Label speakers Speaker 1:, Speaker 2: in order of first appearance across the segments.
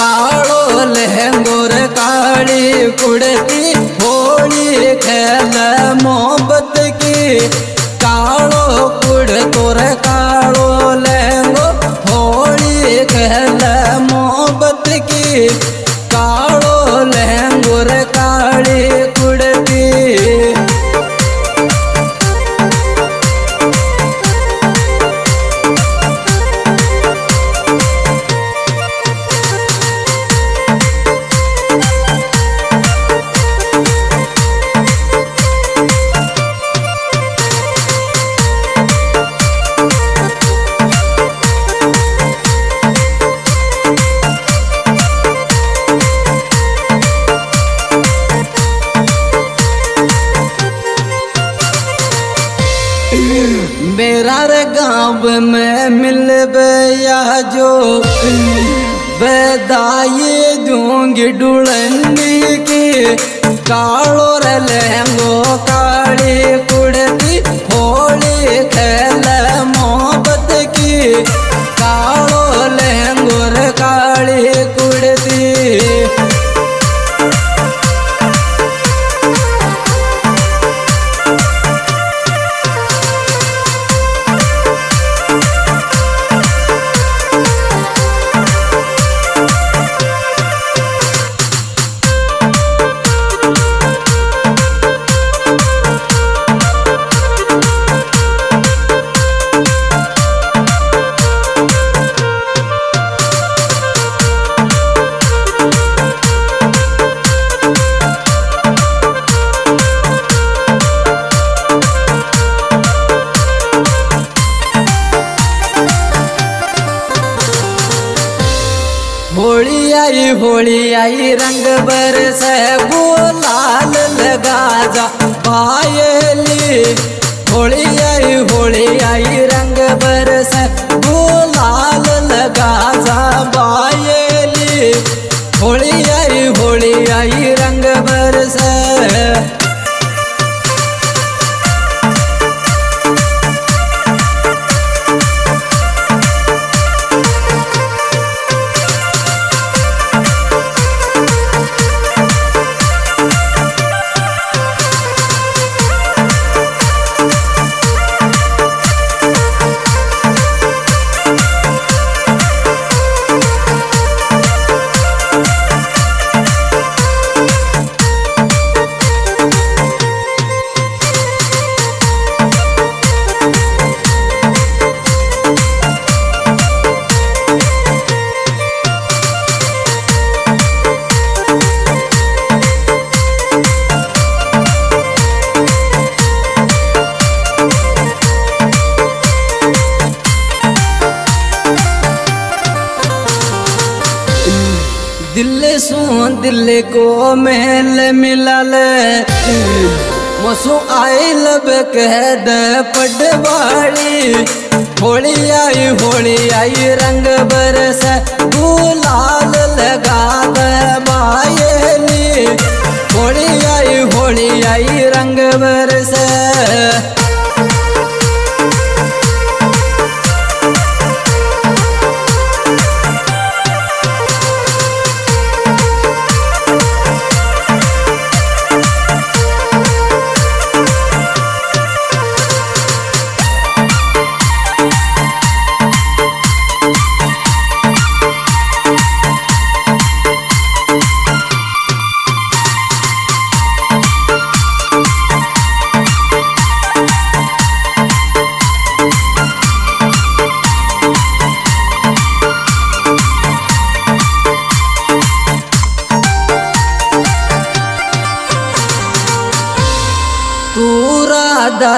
Speaker 1: कालो लहंगोर काली कुड़ती होली खेल मोहब्बत की। कालो कुड़ तोर कालो लहंगो होली खेल मोहब्बत की। कालो गाँव मैं मिल या जो बदाई दूँगी डुड़नी की कालो रे आई होली आई रंग बरस गुलाल लगा जा पायली होली आई होली आई रंग बरस गुलाल दिल को मेल मिलल। मसो आई लब कह द पटवाड़ी होली आई होली आई, रंग बरस। गुलाल लगा द बायली होली आई होली आई, रंग बरस।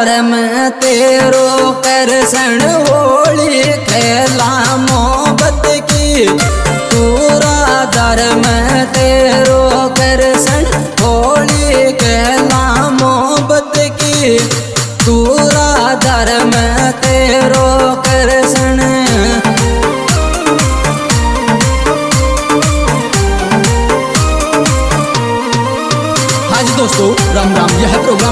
Speaker 1: धर्म तेरो कर सण होली खेला मोहब्बत की। पूरा धर्म तेरो कर सण होली खेला मोहब्बत की। पूरा धर्म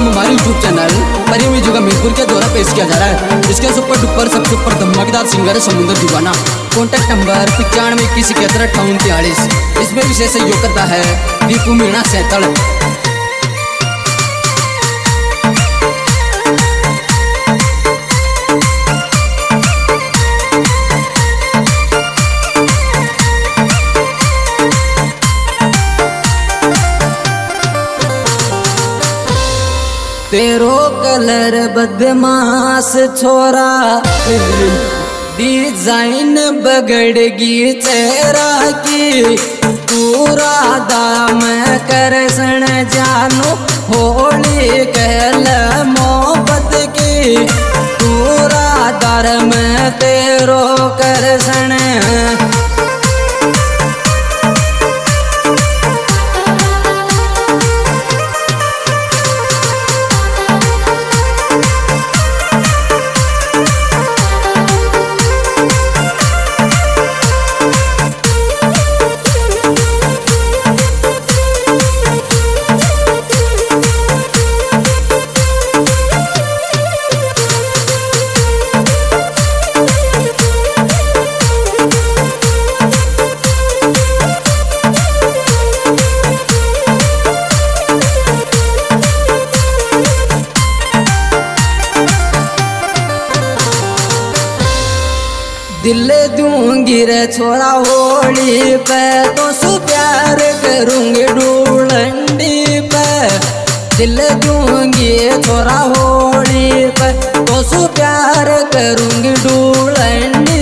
Speaker 1: हाँ प्रोग्राम हमारे यूट्यूब चैनल परिम मीरपुर के द्वारा पेश किया जा रहा है। इसके सुपर डुपर सब सुपर धमाकेदार सिंगर है समुद्र दीवाना कॉन्टैक्ट नंबर पचानवे इक्कीस इकहत्तर अट्ठावन तिहालीस इसमें विशेष सहयोग करता है दीपू मीणा सैतल। तेरो कलर बदमाश छोरा। डिज़ाइन बगड़गी चेहरा की। पूरा दाम कर सण जानू, होली कहल मोहब्बत की। पूरा दर में तेरो कर सण दिल दूँगी रे छोरा होली पे तो सु प्यार करूँगी डूलंडी पे। दिल दूँगी छोरा होली पे तो सु प्यार करूँगी ढूंढी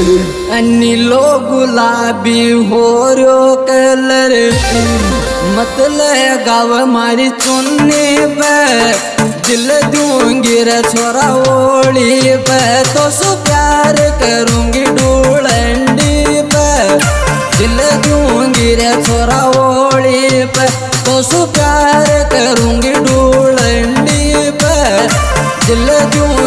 Speaker 1: नीलो गुलाबी हो रो कलर मतलब गाव मारी चुन्नी दिल दूँगी रे छोरा ओली पे। तो सु प्यार करूँगी ढूंढी पे। दिल दूँगी रे छोरा ओली पे। तो सु प्यार करूँगी ढूंढी पे। दिल दूँगी